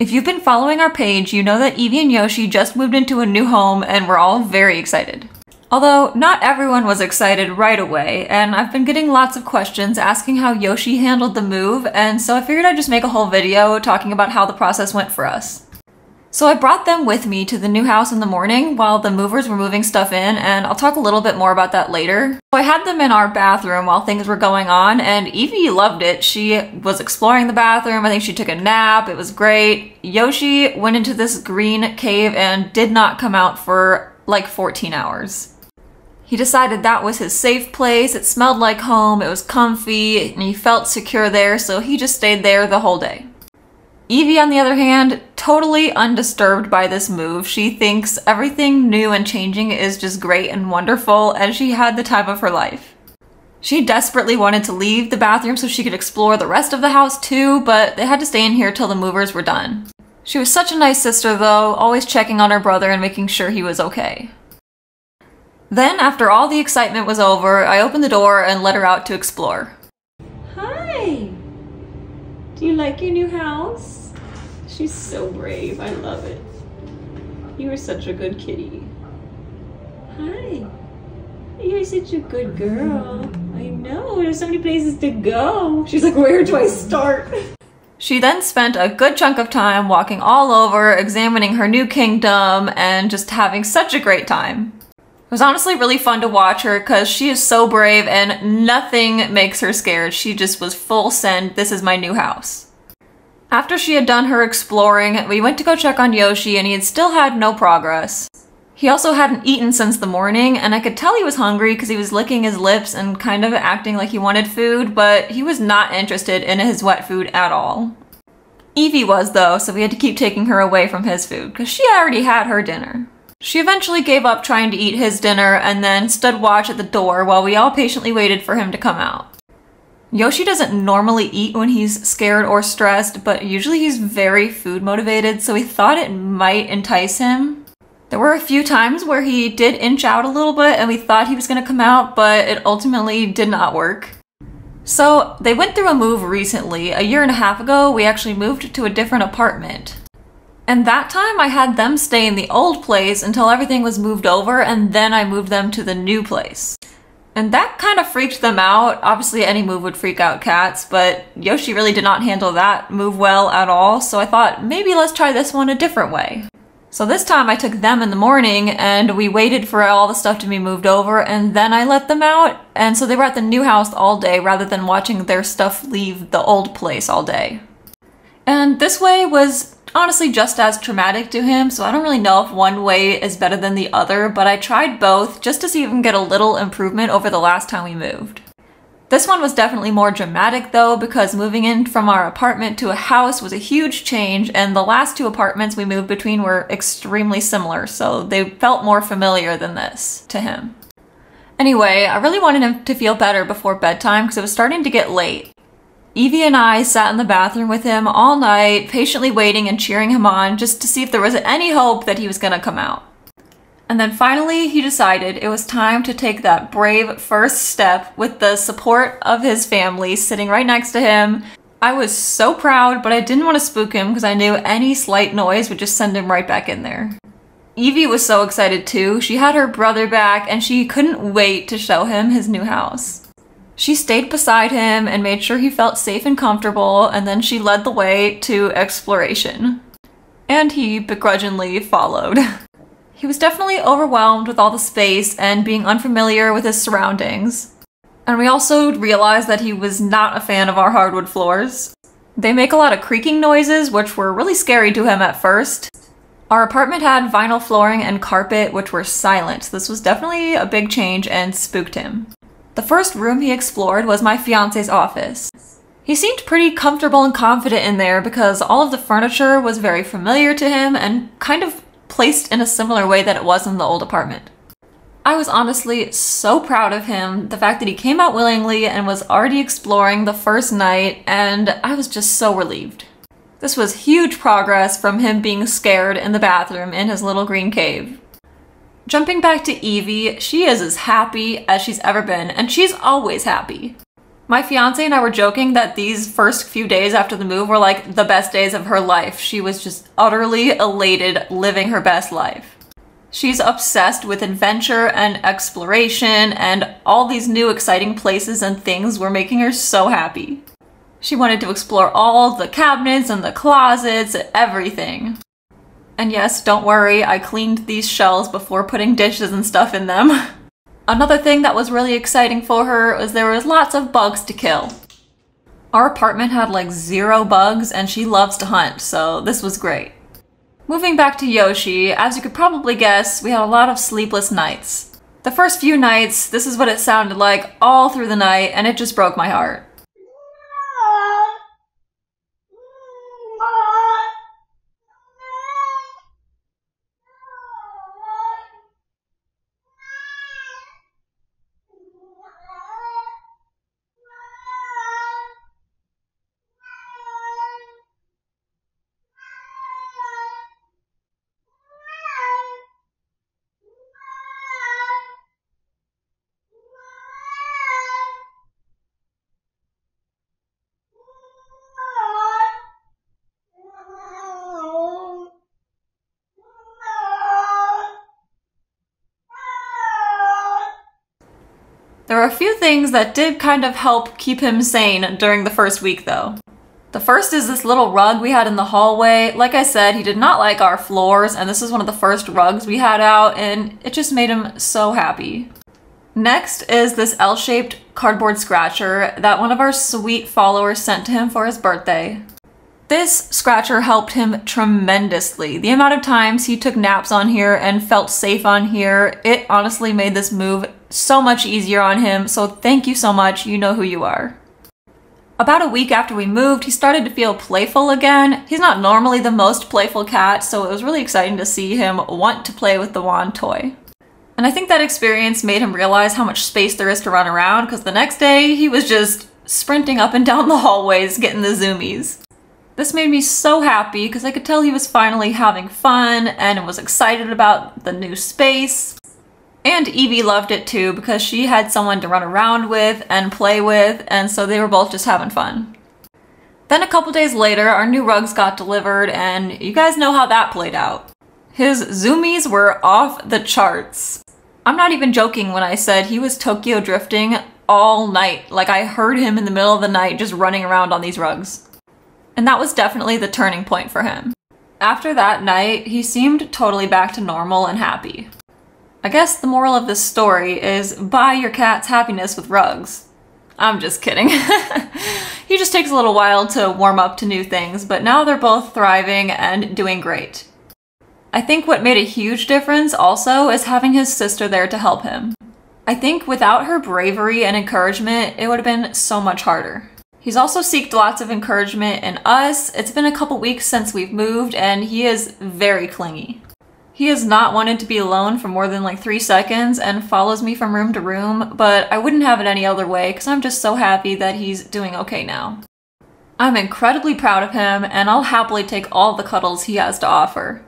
If you've been following our page, you know that Eevee and Yoshi just moved into a new home and we're all very excited. Although, not everyone was excited right away, and I've been getting lots of questions asking how Yoshi handled the move, and so I figured I'd just make a whole video talking about how the process went for us. So I brought them with me to the new house in the morning while the movers were moving stuff in, and I'll talk a little bit more about that later. So I had them in our bathroom while things were going on, and Eevee loved it. She was exploring the bathroom, I think she took a nap, it was great. Yoshi went into this green cave and did not come out for like 14 hours. He decided that was his safe place, it smelled like home, it was comfy, and he felt secure there, so he just stayed there the whole day. Eevee, on the other hand, totally undisturbed by this move. She thinks everything new and changing is just great and wonderful, and she had the time of her life. She desperately wanted to leave the bathroom so she could explore the rest of the house too, but they had to stay in here till the movers were done. She was such a nice sister though, always checking on her brother and making sure he was okay. Then, after all the excitement was over, I opened the door and let her out to explore. Hi! Do you like your new house? She's so brave. I love it. You are such a good kitty. Hi. You're such a good girl. I know. There's so many places to go. She's like, where do I start? She then spent a good chunk of time walking all over, examining her new kingdom, and just having such a great time. It was honestly really fun to watch her because she is so brave and nothing makes her scared. She just was full send, this is my new house. After she had done her exploring, we went to go check on Yoshi and he had still had no progress. He also hadn't eaten since the morning, and I could tell he was hungry because he was licking his lips and kind of acting like he wanted food, but he was not interested in his wet food at all. Eevee was though, so we had to keep taking her away from his food because she already had her dinner. She eventually gave up trying to eat his dinner and then stood watch at the door while we all patiently waited for him to come out. Yoshi doesn't normally eat when he's scared or stressed, but usually he's very food motivated, so we thought it might entice him. There were a few times where he did inch out a little bit and we thought he was gonna come out, but it ultimately did not work. So they went through a move recently. A year and a half ago, we actually moved to a different apartment. And that time I had them stay in the old place until everything was moved over and then I moved them to the new place. And that kind of freaked them out. Obviously, any move would freak out cats, but Yoshi really did not handle that move well at all, so I thought maybe let's try this one a different way. So this time I took them in the morning and we waited for all the stuff to be moved over and then I let them out. And so they were at the new house all day rather than watching their stuff leave the old place all day. And this way was honestly just as traumatic to him, so I don't really know if one way is better than the other, but I tried both just to see if we can get a little improvement over the last time we moved. This one was definitely more dramatic though, because moving in from our apartment to a house was a huge change, and the last two apartments we moved between were extremely similar, so they felt more familiar than this to him. Anyway, I really wanted him to feel better before bedtime because it was starting to get late. Eevee and I sat in the bathroom with him all night, patiently waiting and cheering him on just to see if there was any hope that he was gonna come out. And then finally, he decided it was time to take that brave first step with the support of his family sitting right next to him. I was so proud, but I didn't want to spook him because I knew any slight noise would just send him right back in there. Eevee was so excited too. She had her brother back and she couldn't wait to show him his new house. She stayed beside him and made sure he felt safe and comfortable, and then she led the way to exploration. And he begrudgingly followed. he was definitely overwhelmed with all the space and being unfamiliar with his surroundings. And we also realized that he was not a fan of our hardwood floors. They make a lot of creaking noises, which were really scary to him at first. Our apartment had vinyl flooring and carpet, which were silent. This was definitely a big change and spooked him. The first room he explored was my fiance's office. He seemed pretty comfortable and confident in there because all of the furniture was very familiar to him and kind of placed in a similar way that it was in the old apartment. I was honestly so proud of him, the fact that he came out willingly and was already exploring the first night, and I was just so relieved. This was huge progress from him being scared in the bathroom in his little green cave. Jumping back to Eevee, she is as happy as she's ever been, and she's always happy. My fiance and I were joking that these first few days after the move were like the best days of her life. She was just utterly elated living her best life. She's obsessed with adventure and exploration, and all these new exciting places and things were making her so happy. She wanted to explore all the cabinets and the closets, everything. And yes, don't worry, I cleaned these shells before putting dishes and stuff in them. Another thing that was really exciting for her was there was lots of bugs to kill. Our apartment had like zero bugs and she loves to hunt, so this was great. Moving back to Yoshi, as you could probably guess, we had a lot of sleepless nights. The first few nights, this is what it sounded like all through the night, and it just broke my heart. Are a few things that did kind of help keep him sane during the first week though. The first is this little rug we had in the hallway. Like I said, he did not like our floors, and this is one of the first rugs we had out, and it just made him so happy. Next is this L-shaped cardboard scratcher that one of our sweet followers sent to him for his birthday. This scratcher helped him tremendously. The amount of times he took naps on here and felt safe on here, it honestly made this move so much easier on him, so thank you so much, you know who you are. About a week after we moved, he started to feel playful again. He's not normally the most playful cat, so it was really exciting to see him want to play with the wand toy. And I think that experience made him realize how much space there is to run around, because the next day he was just sprinting up and down the hallways getting the zoomies. This made me so happy because I could tell he was finally having fun and was excited about the new space. And Eevee loved it too because she had someone to run around with and play with, and so they were both just having fun. Then a couple days later, our new rugs got delivered, and you guys know how that played out. His zoomies were off the charts. I'm not even joking when I said he was Tokyo drifting all night. Like I heard him in the middle of the night just running around on these rugs. And that was definitely the turning point for him. After that night, he seemed totally back to normal and happy. I guess the moral of this story is buy your cat's happiness with rugs. I'm just kidding. he just takes a little while to warm up to new things, but now they're both thriving and doing great. I think what made a huge difference also is having his sister there to help him. I think without her bravery and encouragement, it would have been so much harder. He's also seeked lots of encouragement in us. It's been a couple weeks since we've moved and he is very clingy. He has not wanted to be alone for more than like three seconds and follows me from room to room, but I wouldn't have it any other way because I'm just so happy that he's doing okay now. I'm incredibly proud of him and I'll happily take all the cuddles he has to offer.